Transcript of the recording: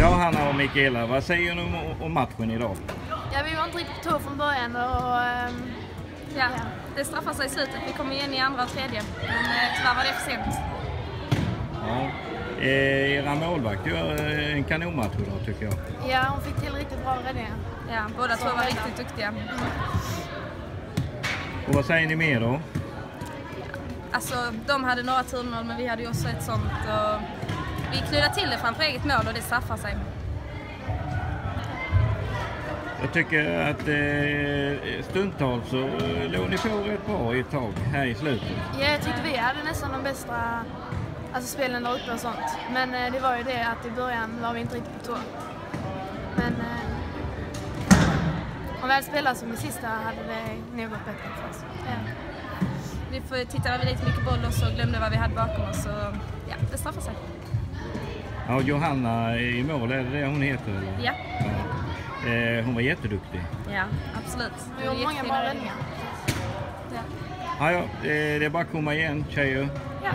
Ja, Hanna och Mikaela, vad säger ni om, om matchen idag? Ja, vi var inte riktigt på från början och ehm, Ja, det straffar sig i slutet. Vi kom igen i andra och tredje. Men eh, tyvärr var det för sent. Ja. Eh, era målvakt gör eh, en kanonmatch idag tycker jag. ja, hon fick till riktigt bra räddningar. Ja, båda två var riktigt duktiga. Och vad säger ni mer då? Alltså, de hade några turnmål men vi hade ju också ett sånt. Och vi kluddade till det framför eget mål och det straffar sig. Jag tycker att eh, stundtals så eh, låg ni på rätt bra i ett tag här i slutet. Ja, jag tyckte vi hade nästan de bästa alltså, spelen där uppe och sånt. Men eh, det var ju det att i början var vi inte riktigt på tå. Men eh, om vi hade spelat som i sista hade det nog gått bättre för oss. Ja. Vi får- tittade lite mycket boll och så glömde vad vi hade bakom oss. Så ja, det straffar sig. Ja, Johanna i mål, är det det hon heter? Eller? Ja, Ja. Eh, hon var jätteduktig. ja absolut. Vi gjorde många bra räddningar. Ja. Ja, ja, eh, det är bara att komma igen tjejer. Ja.